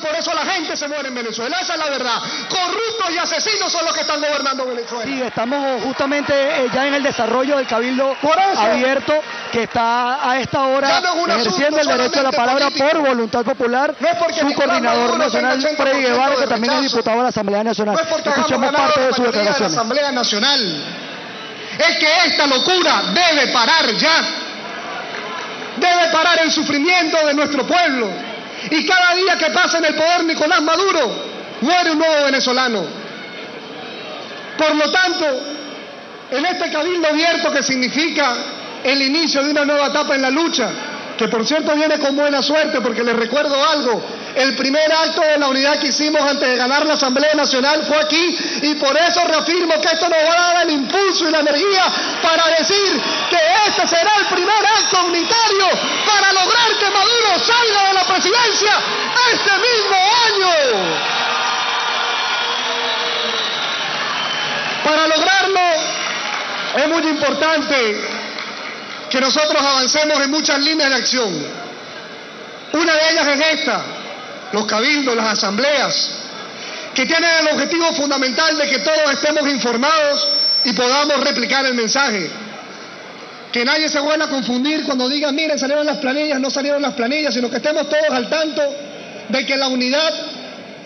Por eso la gente se muere en Venezuela, esa es la verdad. Corruptos y asesinos son los que están gobernando Venezuela. Sí, estamos justamente eh, ya en el desarrollo del cabildo abierto que está a esta hora ejerciendo el derecho a la palabra por voluntad popular. su coordinador nacional, Freddy Guevara, que también es diputado de la Asamblea Nacional. Escuchemos parte de su declaración. La Asamblea Nacional es que esta locura debe parar ya. Debe parar el sufrimiento de nuestro pueblo y cada día que pasa en el poder Nicolás Maduro, muere un nuevo venezolano. Por lo tanto, en este cabildo abierto que significa el inicio de una nueva etapa en la lucha, que por cierto viene con buena suerte porque les recuerdo algo, el primer acto de la unidad que hicimos antes de ganar la Asamblea Nacional fue aquí y por eso reafirmo que esto nos va a dar el impulso y la energía para decir que este será el primer acto unitario para lograr que Maduro salga de la presidencia este mismo año. Para lograrlo es muy importante que nosotros avancemos en muchas líneas de acción. Una de ellas es esta, los cabildos, las asambleas, que tienen el objetivo fundamental de que todos estemos informados y podamos replicar el mensaje. Que nadie se vuelva a confundir cuando digan, miren, salieron las planillas, no salieron las planillas, sino que estemos todos al tanto de que la unidad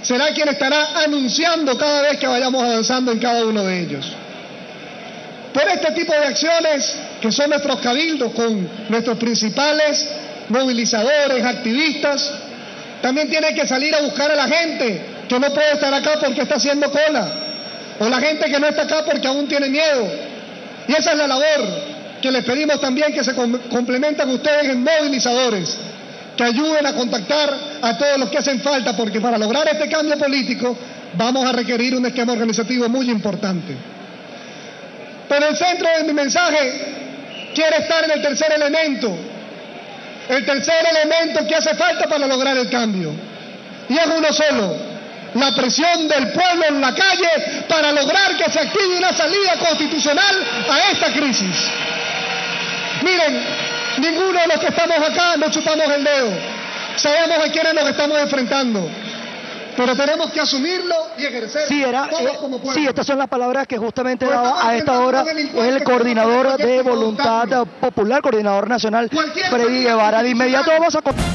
será quien estará anunciando cada vez que vayamos avanzando en cada uno de ellos. Por este tipo de acciones que son nuestros cabildos con nuestros principales movilizadores, activistas, también tiene que salir a buscar a la gente que no puede estar acá porque está haciendo cola, o la gente que no está acá porque aún tiene miedo. Y esa es la labor que les pedimos también que se complementan ustedes en movilizadores, que ayuden a contactar a todos los que hacen falta, porque para lograr este cambio político vamos a requerir un esquema organizativo muy importante. Pero el centro de mi mensaje quiere estar en el tercer elemento. El tercer elemento que hace falta para lograr el cambio. Y es uno solo. La presión del pueblo en la calle para lograr que se active una salida constitucional a esta crisis. Miren, ninguno de los que estamos acá nos chupamos el dedo. Sabemos a quiénes nos estamos enfrentando. Pero tenemos que asumirlo y ejercer sí, era, eh, como Sí, estas son las palabras que justamente daba a esta hora el coordinador de Voluntad Popular, coordinador nacional, Freddy Guevara. De inmediato vamos a...